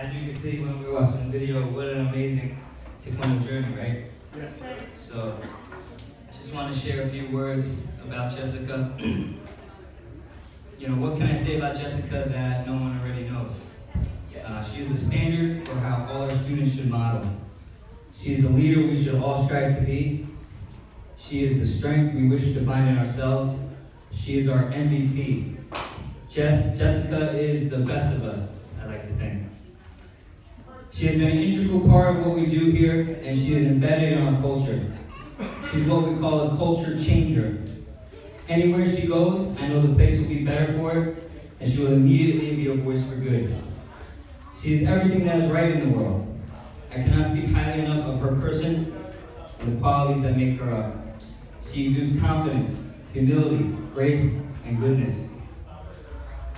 as you can see when we were watching the video, what an amazing Taekwondo journey, right? Yes. So, I just want to share a few words about Jessica. you know, what can I say about Jessica that no one already knows? Uh, she is a standard for how all our students should model. She is the leader we should all strive to be. She is the strength we wish to find in ourselves. She is our MVP. Jess, Jessica is the best of us, I like to think. She has been an integral part of what we do here, and she is embedded in our culture. She's what we call a culture changer. Anywhere she goes, I know the place will be better for her, and she will immediately be a voice for good. She is everything that is right in the world. I cannot speak highly enough of her person and the qualities that make her up. She exudes confidence, humility, grace, and goodness.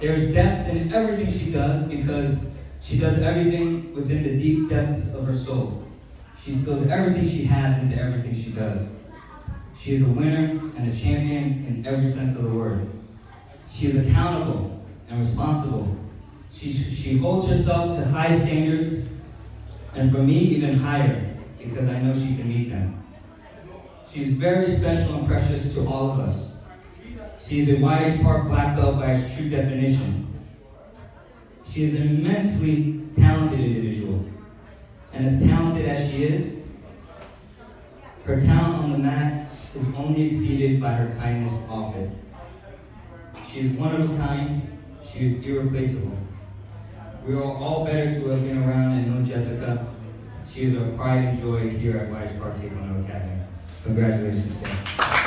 There's depth in everything she does because she does everything within the deep depths of her soul. She spills everything she has into everything she does. She is a winner and a champion in every sense of the word. She is accountable and responsible. She, she holds herself to high standards, and for me, even higher, because I know she can meet them. She is very special and precious to all of us. She is a YH Park black belt by its true definition. She is an immensely talented individual. And as talented as she is, her talent on the mat is only exceeded by her kindness off it. She is one of a kind. She is irreplaceable. We are all better to have been around and known Jessica. She is our pride and joy here at YH Park Taekwondo Academy. Congratulations, Jessica.